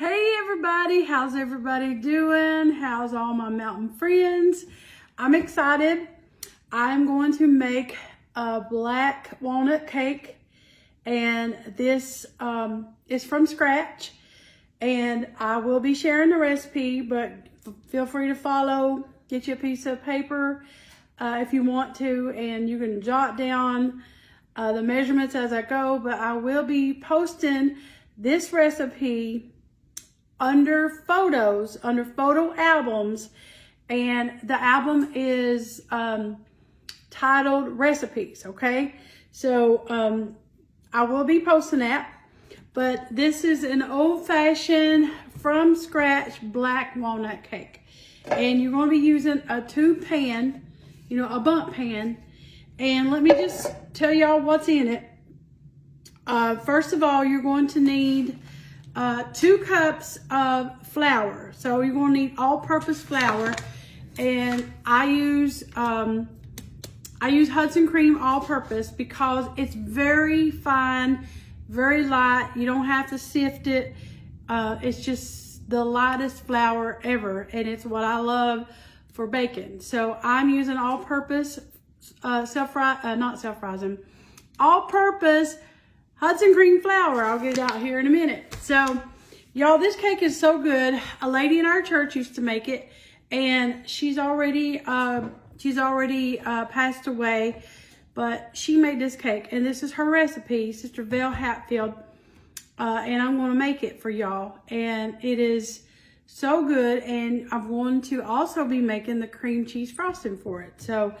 Hey everybody, how's everybody doing? How's all my mountain friends? I'm excited. I'm going to make a black walnut cake and this um, is from scratch and I will be sharing the recipe but feel free to follow, get you a piece of paper uh, if you want to and you can jot down uh, the measurements as I go but I will be posting this recipe under photos, under photo albums, and the album is um, titled Recipes, okay? So um, I will be posting that, but this is an old-fashioned, from scratch black walnut cake. And you're gonna be using a tube pan, you know, a Bundt pan. And let me just tell y'all what's in it. Uh, first of all, you're going to need uh, two cups of flour. So you're gonna need all-purpose flour. And I use, um, I use Hudson Cream all-purpose because it's very fine, very light. You don't have to sift it. Uh, it's just the lightest flour ever. And it's what I love for baking. So I'm using all-purpose, uh, self-rise, uh, not self-rising, all-purpose Hudson Cream flour. I'll get it out here in a minute. So, y'all, this cake is so good. A lady in our church used to make it, and she's already uh, she's already uh, passed away, but she made this cake, and this is her recipe, Sister Val Hatfield, uh, and I'm going to make it for y'all, and it is so good, and I'm going to also be making the cream cheese frosting for it. So,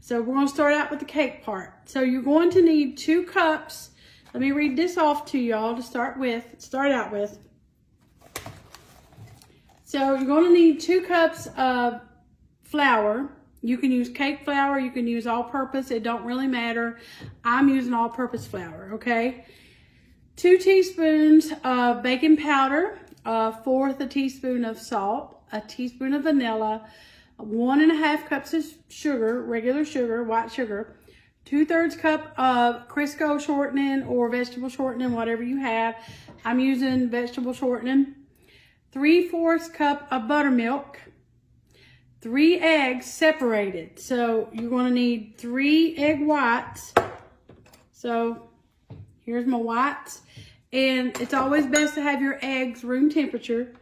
so we're going to start out with the cake part. So you're going to need two cups let me read this off to y'all to start with, start out with. So you're going to need two cups of flour. You can use cake flour, you can use all-purpose, it don't really matter. I'm using all-purpose flour, okay? Two teaspoons of baking powder, a fourth a teaspoon of salt, a teaspoon of vanilla, one and a half cups of sugar, regular sugar, white sugar, two-thirds cup of Crisco shortening or vegetable shortening, whatever you have. I'm using vegetable shortening. Three-fourths cup of buttermilk. Three eggs separated. So you're going to need three egg whites. So here's my whites. And it's always best to have your eggs room temperature.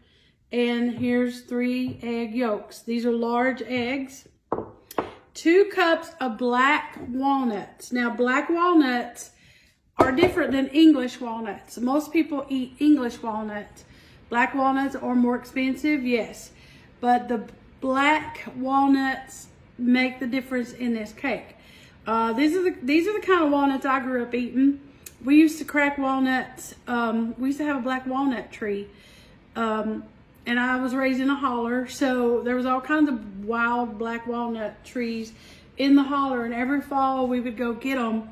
And here's three egg yolks. These are large eggs two cups of black walnuts. Now, black walnuts are different than English walnuts. Most people eat English walnuts. Black walnuts are more expensive, yes. But the black walnuts make the difference in this cake. Uh, these are the these are the kind of walnuts I grew up eating. We used to crack walnuts. Um, we used to have a black walnut tree. Um, and I was raised in a holler, so there was all kinds of wild black walnut trees in the holler, and every fall we would go get them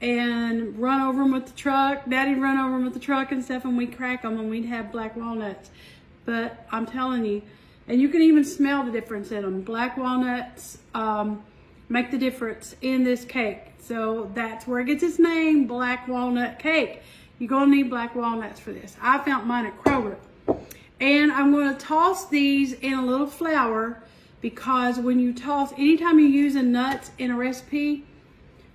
and run over them with the truck. Daddy'd run over them with the truck and stuff, and we'd crack them, and we'd have black walnuts. But I'm telling you, and you can even smell the difference in them. Black walnuts um, make the difference in this cake. So that's where it gets its name, black walnut cake. You're gonna need black walnuts for this. I found mine at Kroger. And I'm going to toss these in a little flour because when you toss, anytime you're using nuts in a recipe,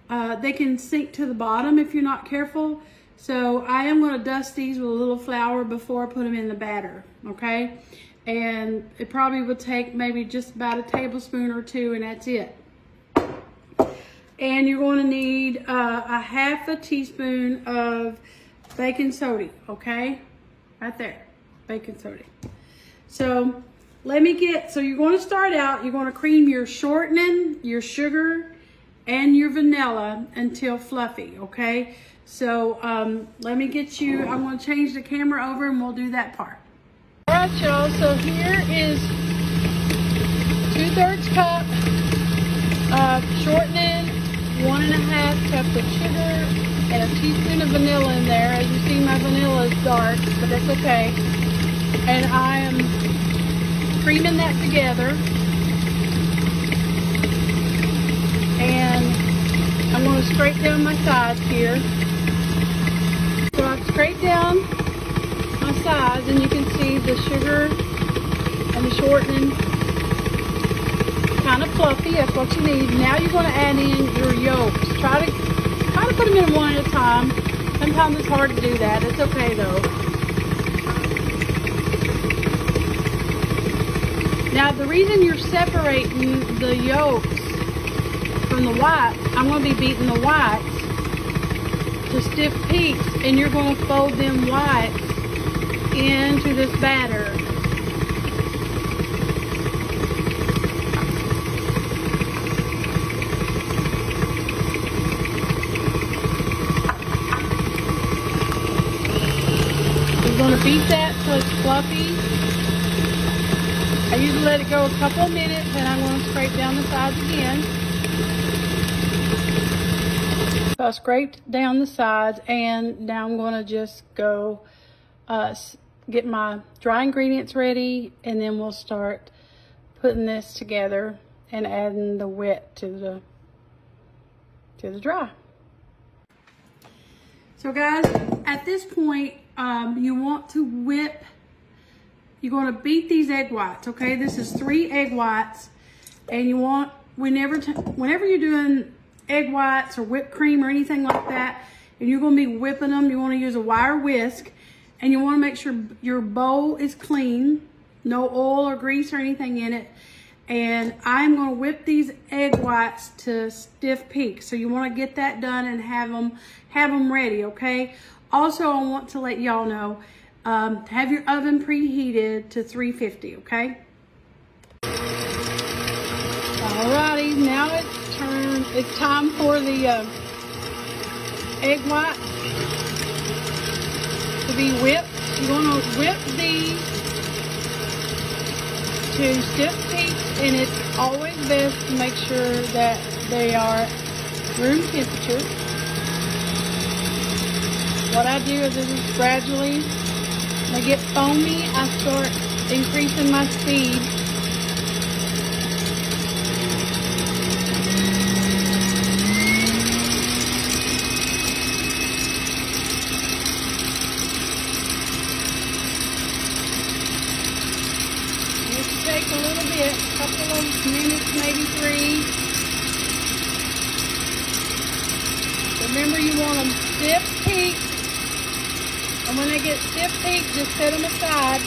uh, they can sink to the bottom if you're not careful. So I am going to dust these with a little flour before I put them in the batter, okay? And it probably will take maybe just about a tablespoon or two and that's it. And you're going to need uh, a half a teaspoon of baking soda, okay? Right there baking soda. So let me get, so you're going to start out, you're going to cream your shortening, your sugar, and your vanilla until fluffy, okay? So um, let me get you, I'm going to change the camera over and we'll do that part. All right, y'all, so here is two-thirds cup of shortening, one and a half cup of sugar, and a teaspoon of vanilla in there. As you see, my vanilla is dark, but that's okay and I am creaming that together and I'm going to scrape down my sides here so I've scraped down my sides and you can see the sugar and the shortening kind of fluffy. That's what you need. Now you're going to add in your yolks. Try to try to put them in one at a time. Sometimes it's hard to do that. It's okay though. Now the reason you're separating the yolks from the whites, I'm going to be beating the whites to stiff peaks and you're going to fold them whites into this batter. We're going to beat that so it's fluffy. Let it go a couple minutes and I'm going to scrape down the sides again. So I scraped down the sides and now I'm going to just go uh, get my dry ingredients ready and then we'll start putting this together and adding the wet to the to the dry. So guys, at this point, um, you want to whip, you're going to beat these egg whites, okay? This is three egg whites and you want, whenever, whenever you're doing egg whites or whipped cream or anything like that, and you're going to be whipping them, you want to use a wire whisk and you want to make sure your bowl is clean, no oil or grease or anything in it. And I'm going to whip these egg whites to stiff peaks. So you want to get that done and have them, have them ready, okay? Also, I want to let y'all know, um, have your oven preheated to 350, okay? Alrighty, now it's turn. It's time for the uh, egg whites to be whipped. You're going to whip these to stiff peaks, and it's always best to make sure that they are room temperature. What I do is just gradually, they get foamy, I start increasing my speed take a little bit, a couple of minutes, maybe three. Remember you want them stiff peaks. And when they get stiff peaks, just set them aside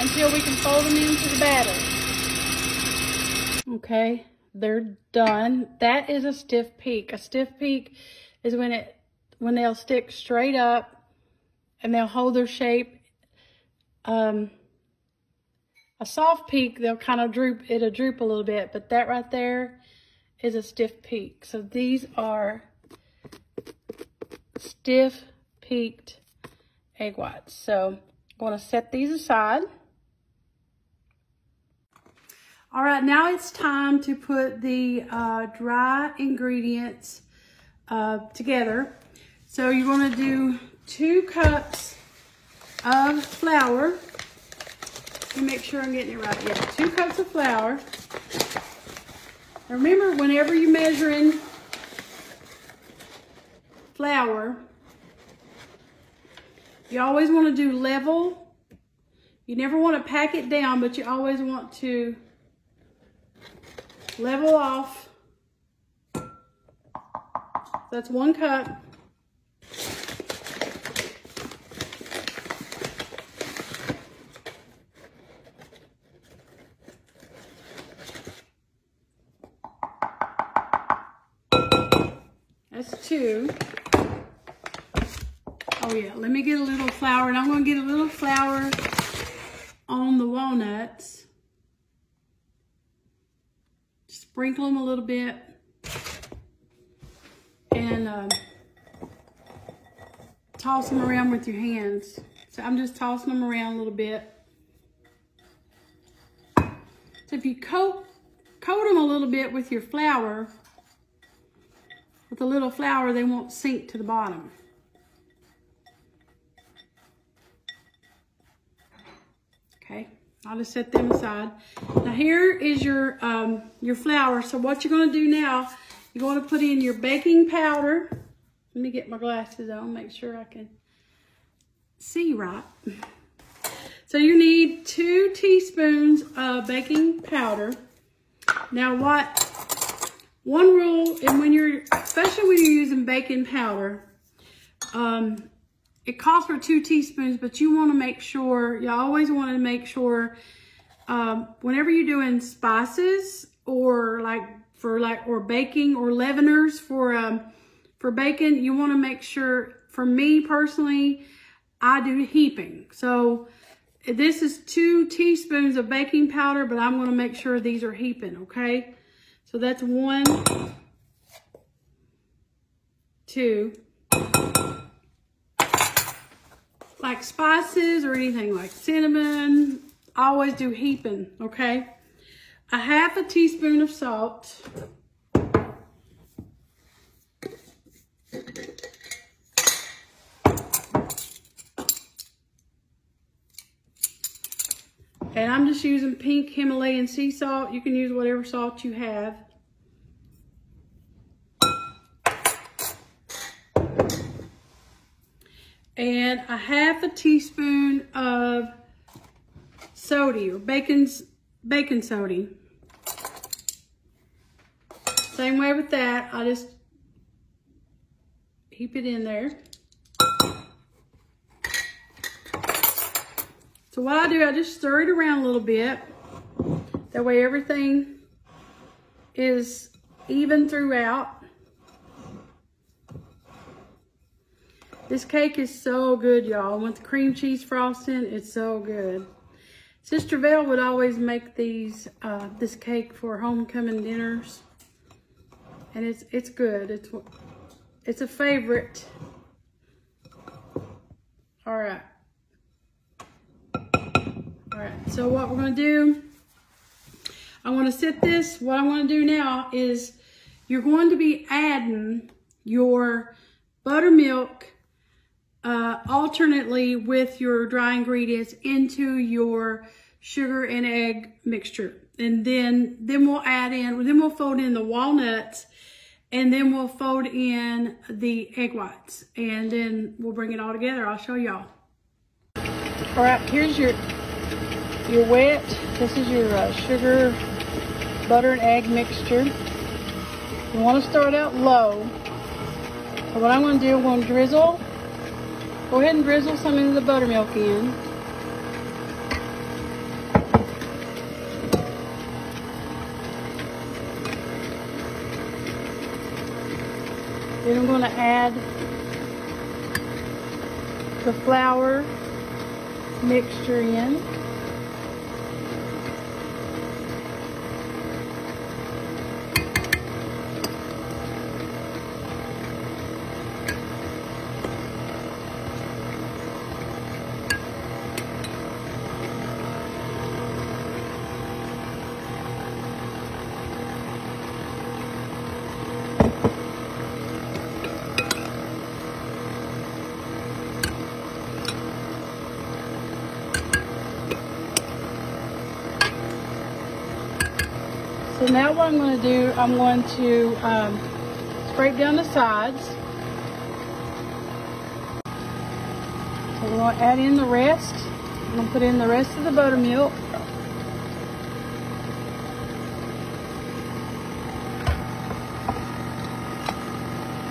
until we can fold them into the batter. Okay, they're done. That is a stiff peak. A stiff peak is when it when they'll stick straight up and they'll hold their shape. Um, a soft peak, they'll kind of droop, it'll droop a little bit, but that right there is a stiff peak. So these are stiff peaked egg whites. So I'm going to set these aside. All right, now it's time to put the uh, dry ingredients uh, together. So going to do two cups of flour. Let me make sure I'm getting it right. Yeah, two cups of flour. Remember, whenever you're measuring flour, you always want to do level. You never want to pack it down, but you always want to level off. That's one cup. That's two. Oh yeah, let me get a little flour, and I'm gonna get a little flour on the walnuts. Sprinkle them a little bit. And uh, toss them around with your hands. So I'm just tossing them around a little bit. So if you coat, coat them a little bit with your flour, with a little flour, they won't sink to the bottom. Okay, I'll just set them aside. Now here is your, um, your flour. So what you're gonna do now, you're gonna put in your baking powder. Let me get my glasses on, make sure I can see right. So you need two teaspoons of baking powder. Now what, one rule, and when you're, especially when you're using baking powder, um, it calls for two teaspoons, but you want to make sure, you always want to make sure, um, whenever you're doing spices or like for like, or baking or leaveners for, um, for bacon, you want to make sure, for me personally, I do heaping. So this is two teaspoons of baking powder, but I'm going to make sure these are heaping, okay? So that's one, two, like spices or anything like cinnamon, always do heaping, okay? A half a teaspoon of salt. And I'm just using pink Himalayan sea salt. You can use whatever salt you have. And a half a teaspoon of soda or bacon's, baking soda. Same way with that. I just heap it in there. So what I do, I just stir it around a little bit. That way everything is even throughout. This cake is so good, y'all. With the cream cheese frosting, it's so good. Sister Val would always make these, uh, this cake for homecoming dinners. And it's, it's good. It's, it's a favorite. All right. All right, so what we're gonna do, I wanna set this, what I'm gonna do now is you're going to be adding your buttermilk uh, alternately with your dry ingredients into your sugar and egg mixture. And then, then we'll add in, then we'll fold in the walnuts and then we'll fold in the egg whites and then we'll bring it all together. I'll show y'all. All right, here's your your wet. This is your uh, sugar, butter, and egg mixture. You want to start out low. So what I'm going to do, I'm going to drizzle. Go ahead and drizzle some of the buttermilk in. Then I'm going to add the flour mixture in. So now what I'm going to do, I'm going to um, scrape down the sides. So we're going to add in the rest. I'm going to put in the rest of the buttermilk.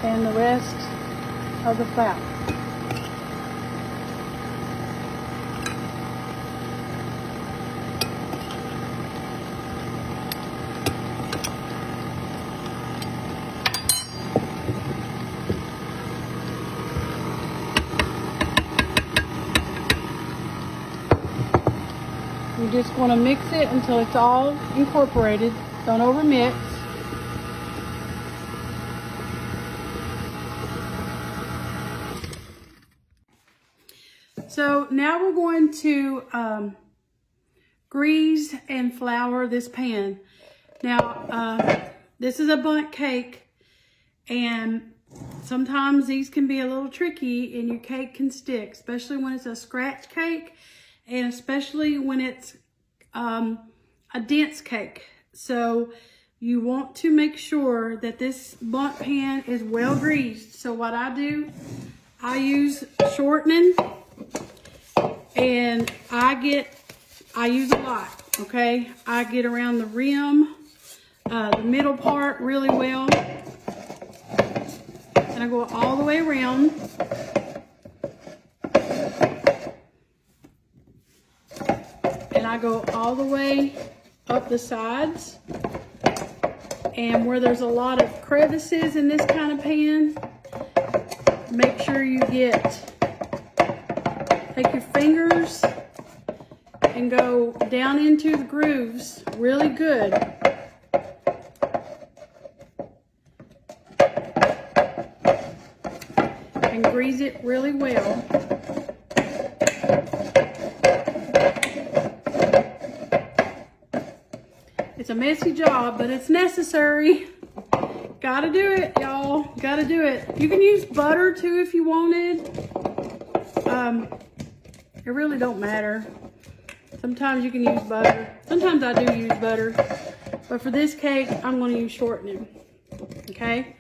And the rest of the flour. You just want to mix it until it's all incorporated. Don't over mix. So now we're going to um, grease and flour this pan. Now, uh, this is a Bundt cake and sometimes these can be a little tricky and your cake can stick, especially when it's a scratch cake and especially when it's um, a dense cake. So you want to make sure that this Bundt pan is well greased. So what I do, I use shortening And I get, I use a lot, okay? I get around the rim, uh, the middle part really well. And I go all the way around. I go all the way up the sides. And where there's a lot of crevices in this kind of pan, make sure you get, take your fingers and go down into the grooves really good. And grease it really well. A messy job, but it's necessary. Gotta do it, y'all. Gotta do it. You can use butter too if you wanted. Um, it really don't matter. Sometimes you can use butter. Sometimes I do use butter. But for this cake, I'm gonna use shortening. Okay?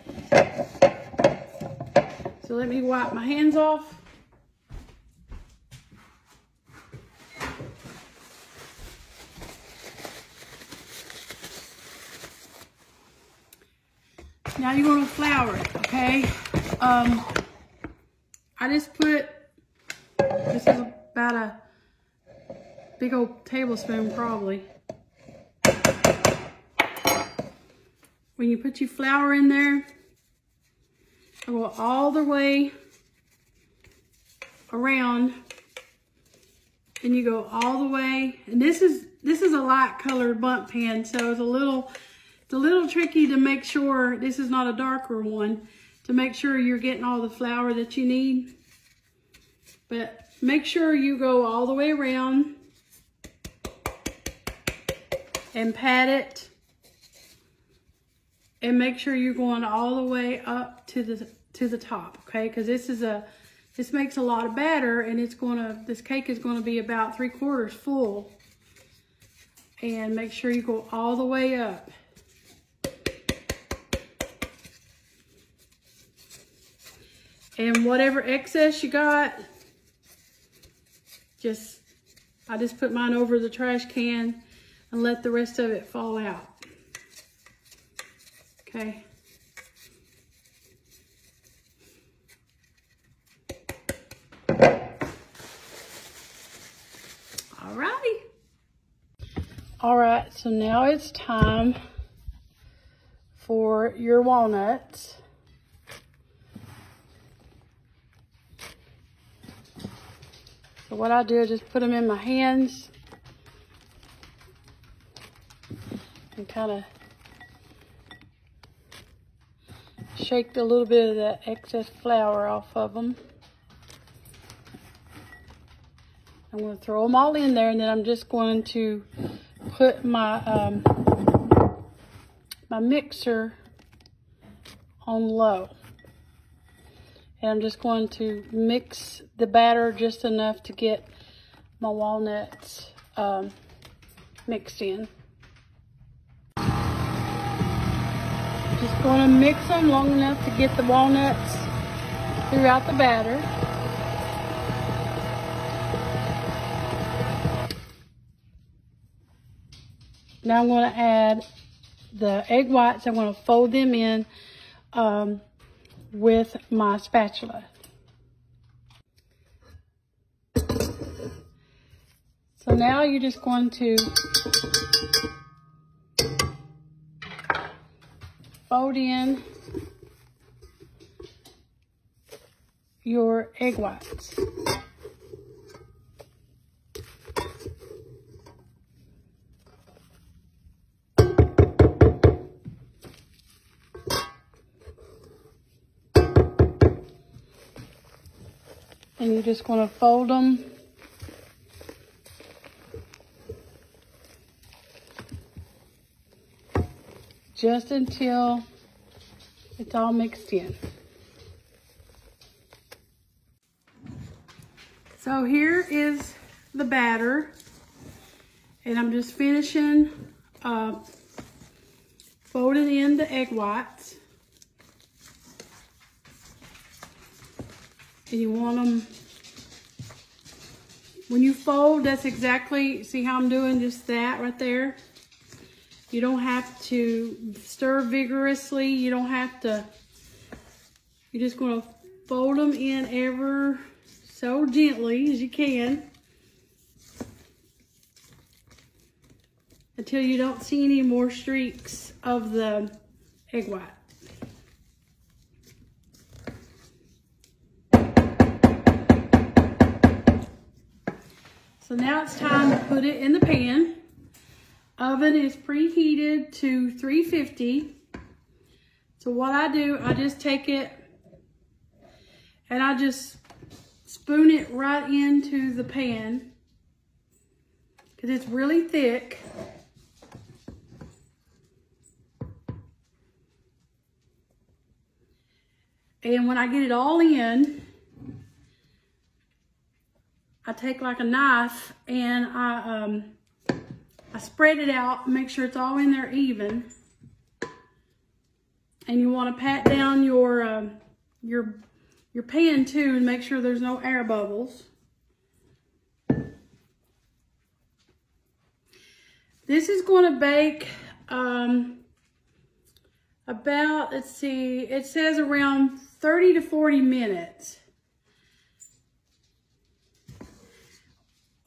So let me wipe my hands off. Now you're gonna flour it, okay? Um, I just put, this is about a big old tablespoon probably. When you put your flour in there, go all the way around and you go all the way, and this is, this is a light colored Bundt pan, so it's a little, it's a little tricky to make sure, this is not a darker one, to make sure you're getting all the flour that you need. But make sure you go all the way around and pat it. And make sure you're going all the way up to the to the top, okay? Because this is a this makes a lot of batter and it's gonna this cake is gonna be about three quarters full. And make sure you go all the way up. And whatever excess you got, just, I just put mine over the trash can and let the rest of it fall out. Okay. Alrighty. All right, so now it's time for your walnuts. So what I do is just put them in my hands and kind of shake a little bit of that excess flour off of them. I'm going to throw them all in there and then I'm just going to put my um, my mixer on low. And I'm just going to mix the batter just enough to get my walnuts um, mixed in. Just going to mix them long enough to get the walnuts throughout the batter. Now I'm going to add the egg whites. I'm going to fold them in um, with my spatula. So now you're just going to fold in your egg whites. And you're just going to fold them just until it's all mixed in. So here is the batter and I'm just finishing uh, folding in the egg whites. And you want them when you fold, that's exactly, see how I'm doing just that right there? You don't have to stir vigorously. You don't have to, you're just gonna fold them in ever so gently as you can. Until you don't see any more streaks of the egg white. So now it's time to put it in the pan. Oven is preheated to 350. So what I do, I just take it and I just spoon it right into the pan because it's really thick. And when I get it all in, I take like a knife and I, um, I spread it out, make sure it's all in there even. And you want to pat down your, uh, your, your pan too and make sure there's no air bubbles. This is going to bake um, about, let's see, it says around 30 to 40 minutes.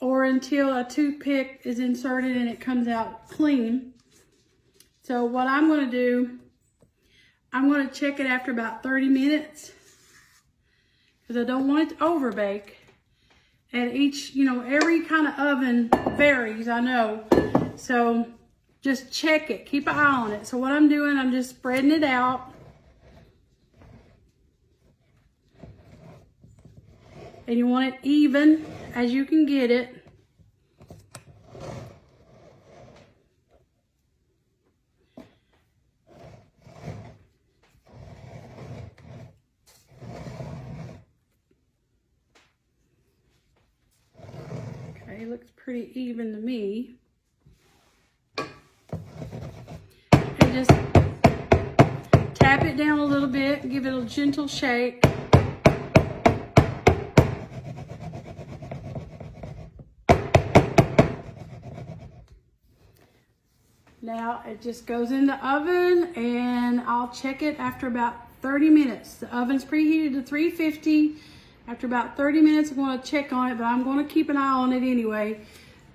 Or until a toothpick is inserted and it comes out clean. So what I'm going to do, I'm going to check it after about 30 minutes because I don't want it to overbake. And each, you know, every kind of oven varies, I know. So just check it, keep an eye on it. So what I'm doing, I'm just spreading it out. And you want it even as you can get it. Okay, looks pretty even to me. And just tap it down a little bit, give it a gentle shake. It just goes in the oven and I'll check it after about 30 minutes. The oven's preheated to 350. After about 30 minutes, I'm gonna check on it, but I'm gonna keep an eye on it anyway,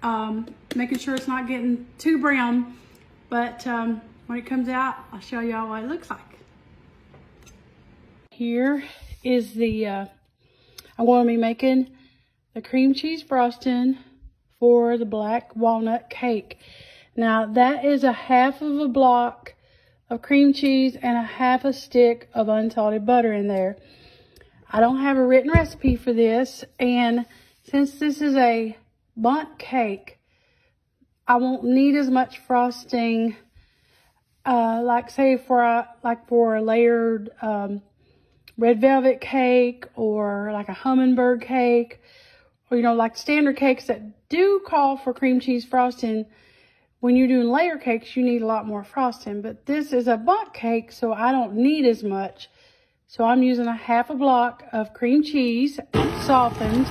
um, making sure it's not getting too brown. But um, when it comes out, I'll show y'all what it looks like. Here is the, uh, I'm gonna be making the cream cheese frosting for the black walnut cake. Now that is a half of a block of cream cheese and a half a stick of unsalted butter in there. I don't have a written recipe for this and since this is a Bundt cake, I won't need as much frosting uh, like say for a, like for a layered um, red velvet cake or like a hummingbird cake or you know like standard cakes that do call for cream cheese frosting when you're doing layer cakes, you need a lot more frosting. But this is a Bundt cake, so I don't need as much. So I'm using a half a block of cream cheese, softened,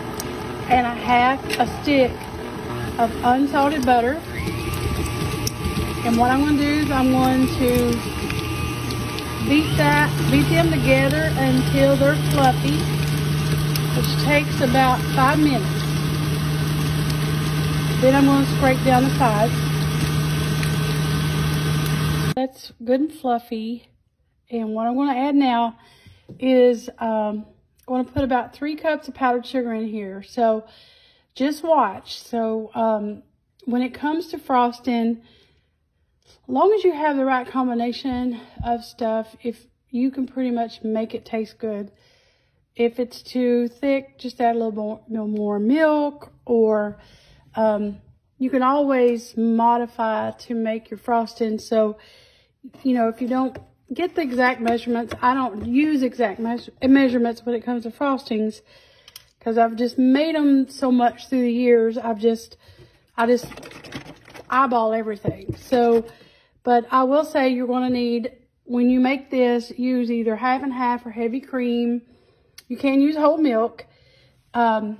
and a half a stick of unsalted butter. And what I'm going to do is I'm going to beat that, beat them together until they're fluffy, which takes about five minutes. Then I'm going to scrape down the sides good and fluffy. And what I'm going to add now is um, I'm going to put about three cups of powdered sugar in here. So just watch. So um, when it comes to frosting, as long as you have the right combination of stuff, if you can pretty much make it taste good. If it's too thick, just add a little more, more milk or um, you can always modify to make your frosting so you know, if you don't get the exact measurements, I don't use exact measure measurements when it comes to frostings because I've just made them so much through the years. I've just, I just eyeball everything. So, but I will say you're going to need, when you make this, use either half and half or heavy cream. You can use whole milk. Um,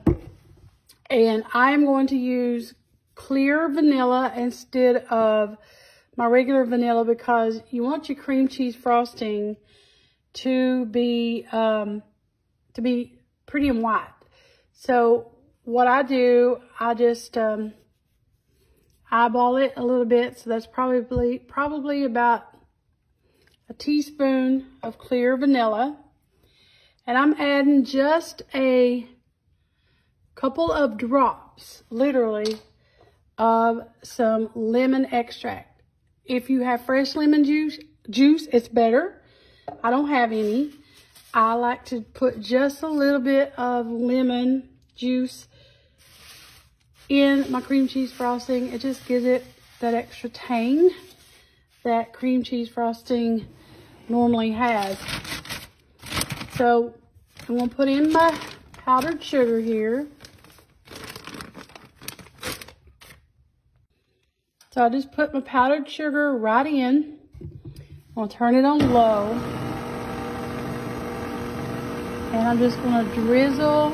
And I am going to use clear vanilla instead of my regular vanilla because you want your cream cheese frosting to be um, to be pretty and white. So what I do, I just um, eyeball it a little bit. So that's probably probably about a teaspoon of clear vanilla. And I'm adding just a couple of drops, literally, of some lemon extract. If you have fresh lemon juice, juice, it's better. I don't have any. I like to put just a little bit of lemon juice in my cream cheese frosting. It just gives it that extra tang that cream cheese frosting normally has. So I'm to put in my powdered sugar here. So I just put my powdered sugar right in. To turn it on low. And I'm just going to drizzle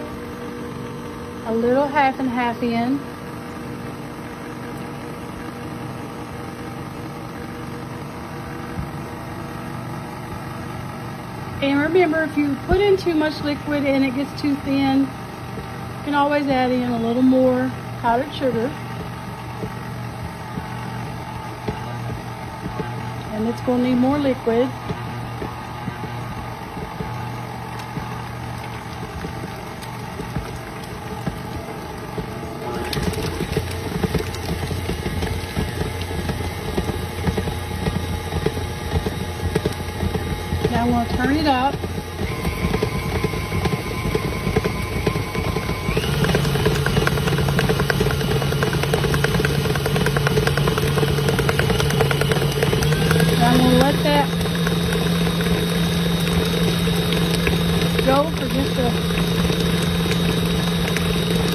a little half and half in. And remember, if you put in too much liquid and it gets too thin, you can always add in a little more powdered sugar. It's going to need more liquid. Now I'm going to turn it up. Now I'm going to let that go for just a,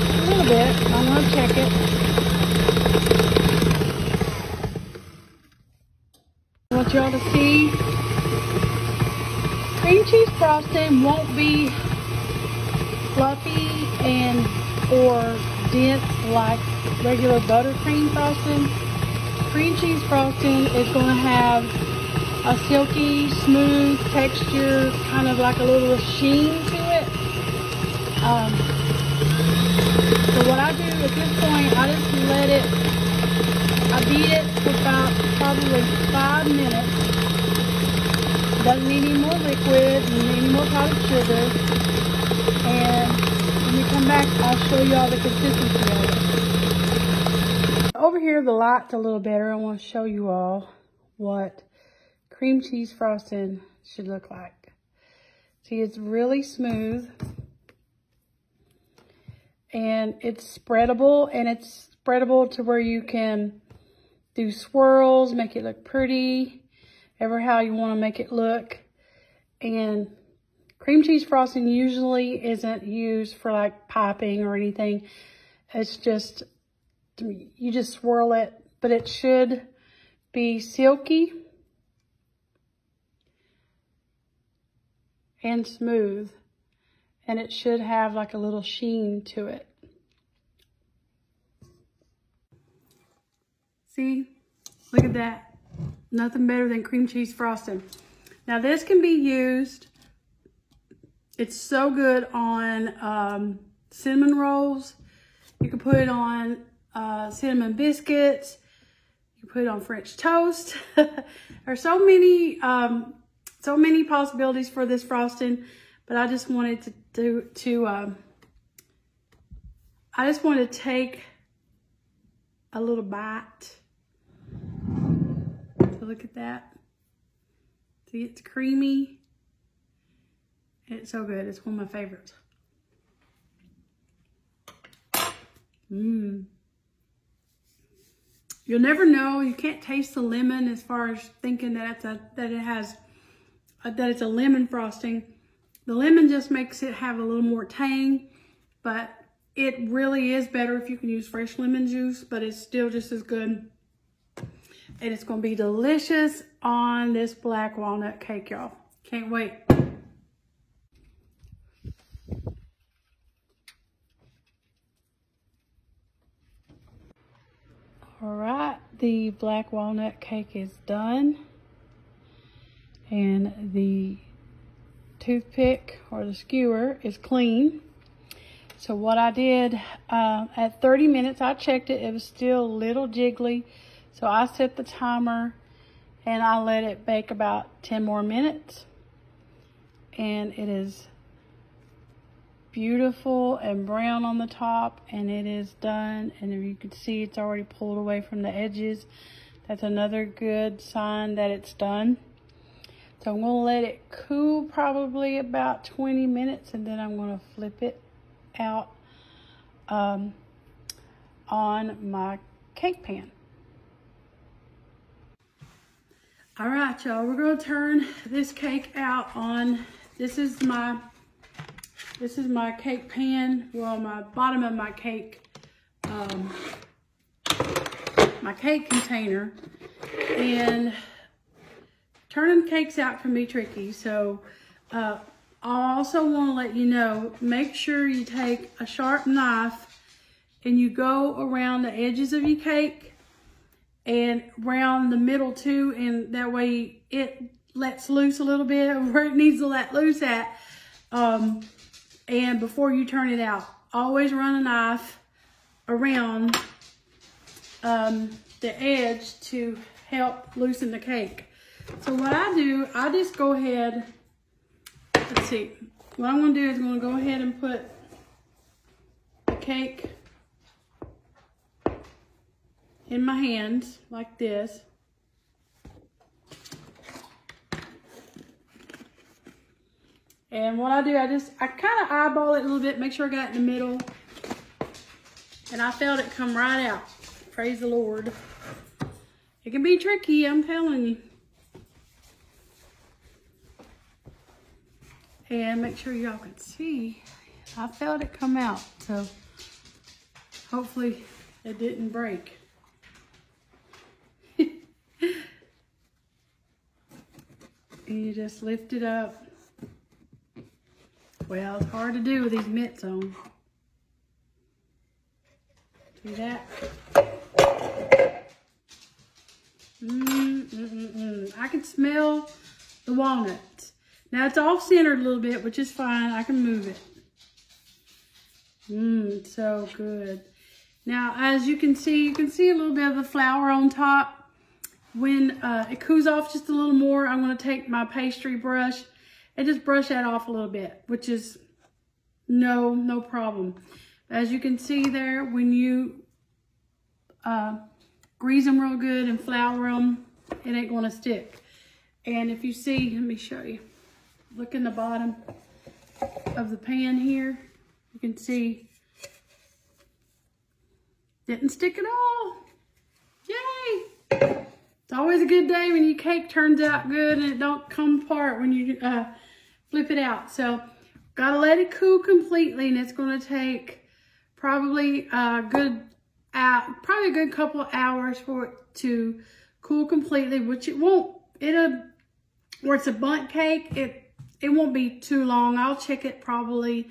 a little bit. I'm going to check it. I y'all to see cream cheese frosting won't be fluffy and or dense like regular buttercream frosting. Cream cheese frosting is going to have a silky, smooth texture, kind of like a little sheen to it. Um, so what I do at this point, I just let it, I beat it for about probably five minutes doesn't need any more liquid, doesn't need any more powdered sugar. And when we come back, I'll show you all the consistency of it. Over here, the light's a little better. I want to show you all what cream cheese frosting should look like. See, it's really smooth. And it's spreadable, and it's spreadable to where you can do swirls, make it look pretty ever how you want to make it look. And cream cheese frosting usually isn't used for like piping or anything. It's just, you just swirl it, but it should be silky and smooth. And it should have like a little sheen to it. See, look at that. Nothing better than cream cheese frosting. Now this can be used, it's so good on um, cinnamon rolls. You can put it on uh, cinnamon biscuits. You put it on French toast. there are so many, um, so many possibilities for this frosting, but I just wanted to, to, to um, I just wanted to take a little bite look at that. See, it's creamy. It's so good. It's one of my favorites. Mmm. You'll never know. You can't taste the lemon as far as thinking that it's a that it has a, that it's a lemon frosting. The lemon just makes it have a little more tang, but it really is better if you can use fresh lemon juice, but it's still just as good and it's going to be delicious on this black walnut cake, y'all. Can't wait. All right, the black walnut cake is done. And the toothpick or the skewer is clean. So what I did, uh, at 30 minutes, I checked it. It was still a little jiggly. So I set the timer and I let it bake about 10 more minutes. And it is beautiful and brown on the top and it is done. And if you can see it's already pulled away from the edges. That's another good sign that it's done. So I'm going to let it cool probably about 20 minutes and then I'm going to flip it out um, on my cake pan all right y'all we're to turn this cake out on this is my this is my cake pan, well, my bottom of my cake, um, my cake container. And turning cakes out can be tricky. So uh, I also want to let you know, make sure you take a sharp knife and you go around the edges of your cake and round the middle too. And that way it lets loose a little bit where it needs to let loose at. Um, and before you turn it out, always run a knife around um, the edge to help loosen the cake. So what I do, I just go ahead, let's see, what I'm gonna do is I'm gonna go ahead and put the cake in my hands like this. And what I do, I just, I kind of eyeball it a little bit, make sure I got it in the middle. And I felt it come right out. Praise the Lord. It can be tricky, I'm telling you. And make sure y'all can see, I felt it come out. So hopefully it didn't break. You just lift it up. Well, it's hard to do with these mitts on. See that? Mm, mm, mm. I can smell the walnuts. Now it's off centered a little bit, which is fine. I can move it. Mmm, so good. Now, as you can see, you can see a little bit of the flour on top. When uh, it cools off just a little more, I'm to take my pastry brush and just brush that off a little bit, which is no, no problem. As you can see there, when you uh, grease them real good and flour them, it ain't gonna stick. And if you see, let me show you. Look in the bottom of the pan here. You can see didn't stick at all. Yay! It's always a good day when your cake turns out good and it don't come apart when you uh, flip it out. So gotta let it cool completely and it's gonna take probably a good, uh, probably a good couple of hours for it to cool completely, which it won't, it'll, where it's a Bundt cake, it, it won't be too long. I'll check it probably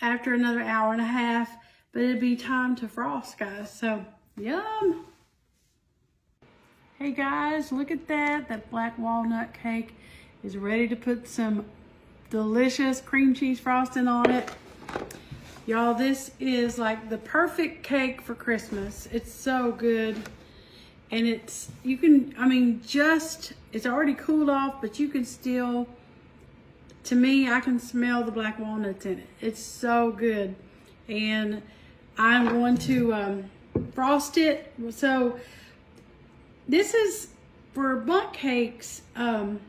after another hour and a half, but it'll be time to frost, guys. So, yum. Hey guys, look at that. That black walnut cake is ready to put some delicious cream cheese frosting on it. Y'all, this is like the perfect cake for Christmas. It's so good. And it's, you can, I mean, just, it's already cooled off, but you can still, to me, I can smell the black walnuts in it. It's so good. And I'm going to um, frost it. So this is for Bundt cakes. Um,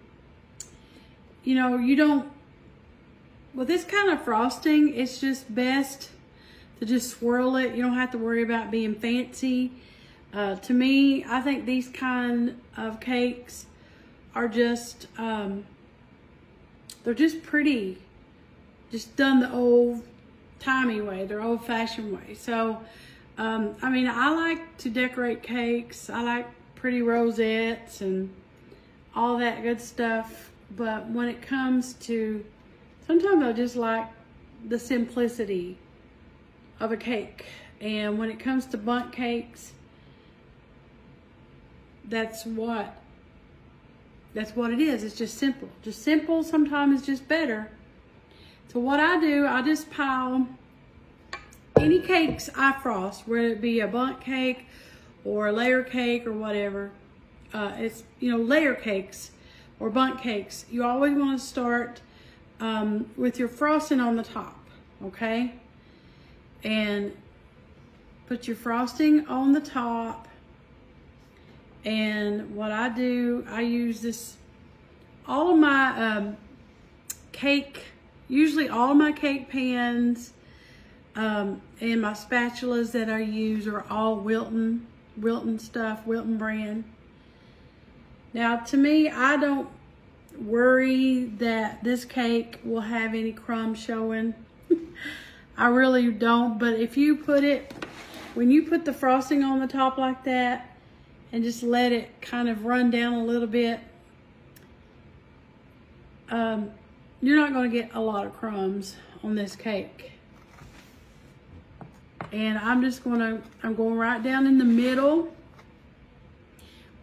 you know, you don't, with this kind of frosting, it's just best to just swirl it. You don't have to worry about being fancy. Uh, to me, I think these kind of cakes are just, um, they're just pretty. Just done the old timey way, their old fashioned way. So, um, I mean, I like to decorate cakes. I like pretty rosettes and all that good stuff. But when it comes to, sometimes I just like the simplicity of a cake. And when it comes to Bundt cakes, that's what that's what it is. It's just simple. Just simple sometimes is just better. So what I do, I just pile any cakes I frost, whether it be a Bundt cake or a layer cake or whatever. Uh, it's, you know, layer cakes or Bundt cakes. You always want to start um, with your frosting on the top, okay? And put your frosting on the top. And what I do, I use this, all of my um, cake, usually all my cake pans um, and my spatulas that I use are all Wilton, Wilton stuff, Wilton brand. Now to me, I don't worry that this cake will have any crumbs showing. I really don't, but if you put it, when you put the frosting on the top like that and just let it kind of run down a little bit, um, you're not going to get a lot of crumbs on this cake. And I'm just to, I'm going right down in the middle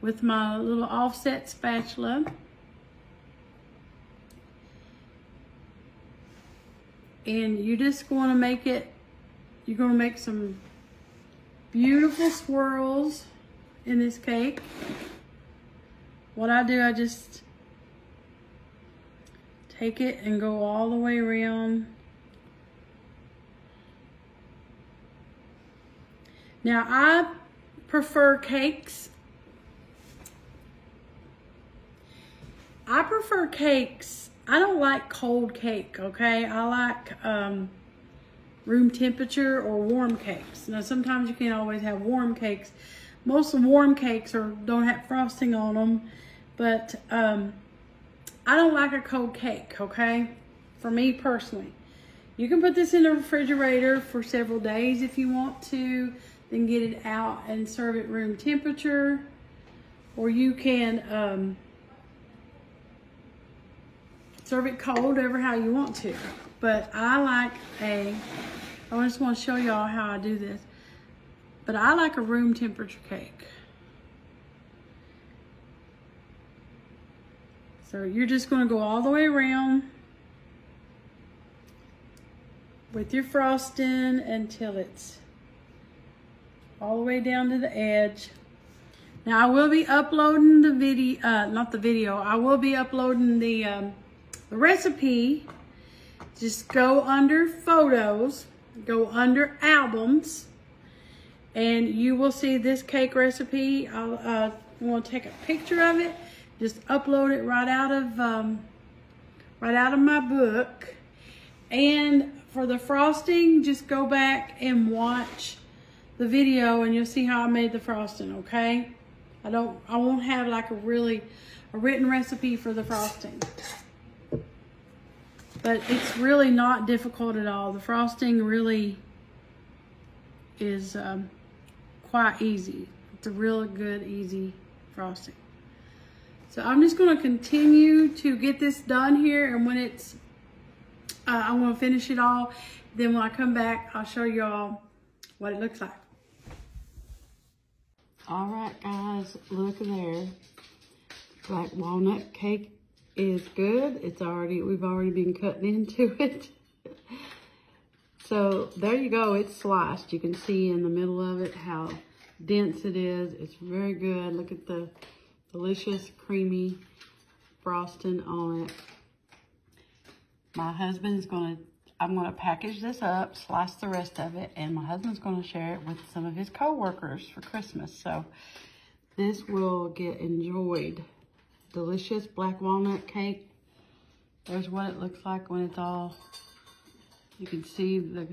with my little offset spatula. And you're just gonna make it, you're to make some beautiful swirls in this cake. What I do, I just take it and go all the way around. Now I prefer cakes. I prefer cakes. I don't like cold cake, okay? I like um, room temperature or warm cakes. Now sometimes you can't always have warm cakes. Most warm cakes are don't have frosting on them, but um, I don't like a cold cake, okay? For me personally. You can put this in the refrigerator for several days if you want to, then get it out and serve it room temperature. Or you can um, serve it cold, ever how you want to. But I like a, I just want to show y'all how I do this. But I like a room temperature cake. So you're just going to go all the way around with your frosting until it's all the way down to the edge. Now I will be uploading the video, uh, not the video, I will be uploading the, um, the recipe. Just go under photos, go under albums, and you will see this cake recipe. I'll, uh, I'm to take a picture of it just upload it right out of um, right out of my book. And for the frosting, just go back and watch the video and you'll see how I made the frosting, okay? I don't, I won't have like a really, a written recipe for the frosting. But it's really not difficult at all. The frosting really is um, quite easy. It's a real good, easy frosting. So I'm just going to continue to get this done here. And when it's, uh, I'm to finish it all. Then when I come back, I'll show y'all what it looks like. All right, guys, look there. Black walnut cake is good. It's already, we've already been cutting into it. so there you go. It's sliced. You can see in the middle of it how dense it is. It's very good. Look at the delicious, creamy frosting on it. My husband's going to, I'm going to package this up, slice the rest of it, and my husband's going to share it with some of his co-workers for Christmas. So this will get enjoyed. Delicious black walnut cake. There's what it looks like when it's all, you can see the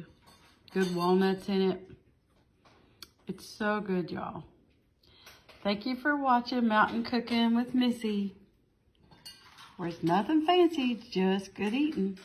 good walnuts in it. It's so good, y'all. Thank you for watching Mountain Cooking with Missy. Where it's nothing fancy, just good eating.